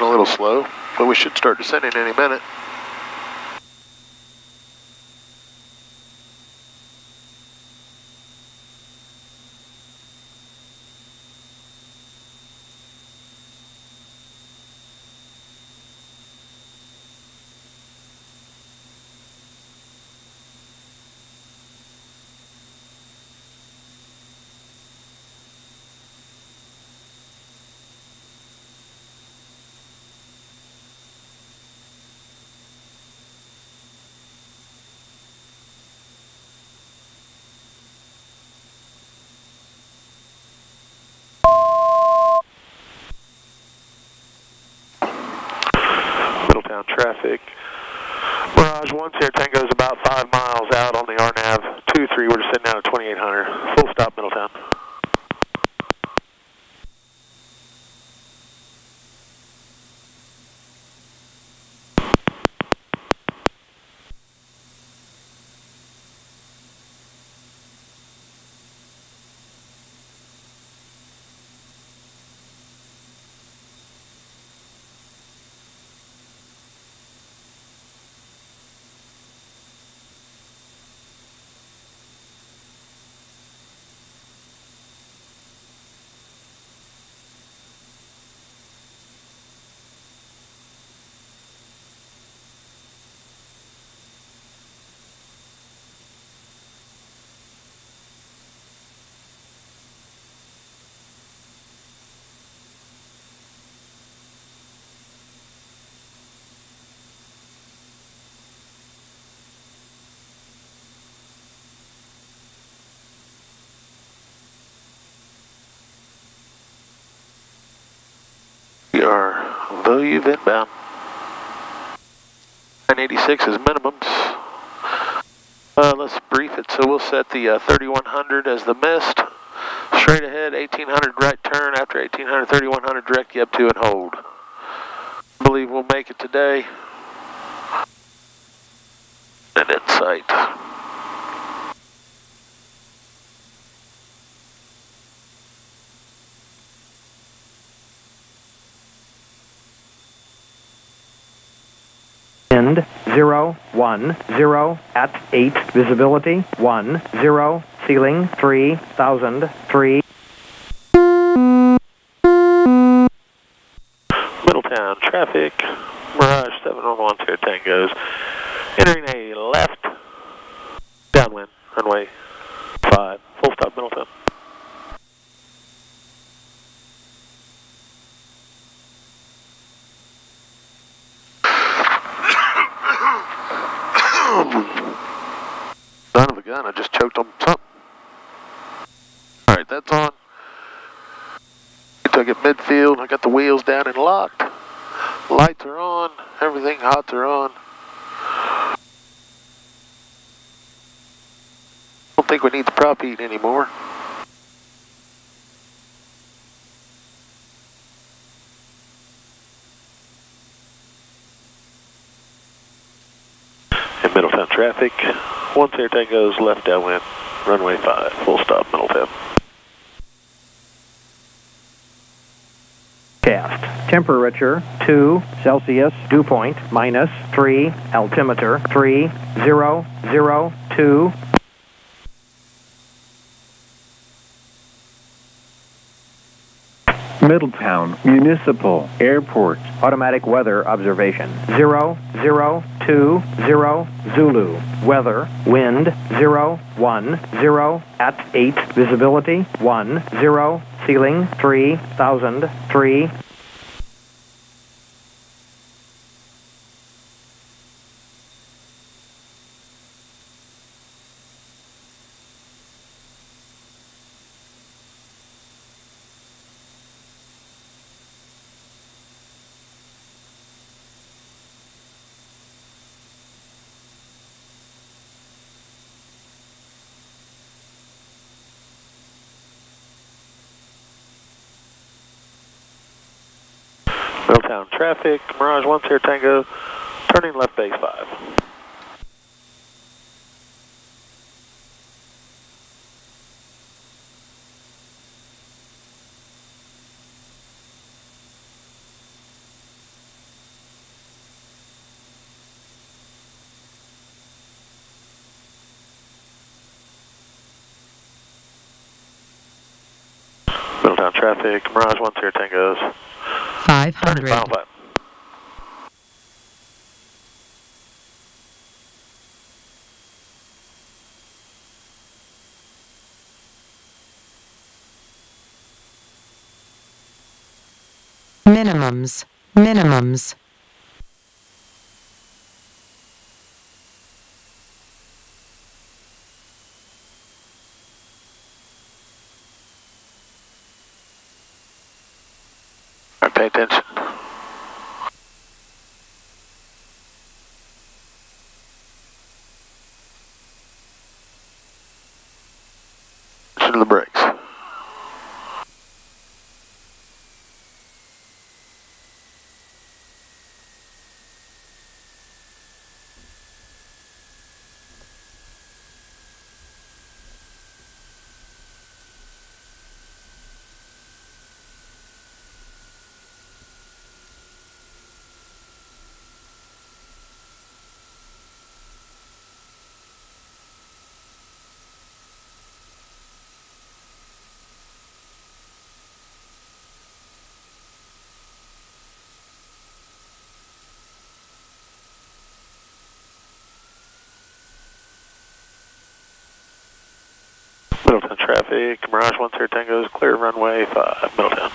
A little slow, but we should start descending any minute. Middletown traffic. 1 Tango is about 5 miles out on the RNAV 23. We're just sitting out at 2800. Full stop Middletown. We are Volume inbound. 986 is minimums. Uh, let's brief it. So we'll set the uh, 3100 as the missed. Straight ahead, 1800 right turn. After 1800, 3100 direct you up to and hold. Believe we'll make it today. And in Wind zero one zero at eight visibility one zero ceiling three thousand three Middletown traffic, Mirage 711 Sierra Tangos, entering a left, downwind, runway 5, full stop Middletown. Son of a gun, I just choked on something. Alright, that's on. Took it midfield. I got the wheels down and locked. Lights are on. Everything hots are on. Don't think we need the prop heat anymore. In Middletown traffic, one Sierra Tango's left downwind, runway 5, full stop middle Middletown. cast. Temperature 2 Celsius dew point minus 3 altimeter 3002 Middletown Municipal Airport. automatic weather observation 0020 Zulu. Weather wind 010 at 8 visibility 10 ceiling 3003 Middletown traffic, Mirage 1 Sierra Tango, turning left base 5. Middletown traffic, Mirage 1 Sierra Tango's. 500. Final. Minimums. Minimums. Pay attention. To the brakes. Middletown traffic, Mirage 10 Tango's clear runway 5, Middletown.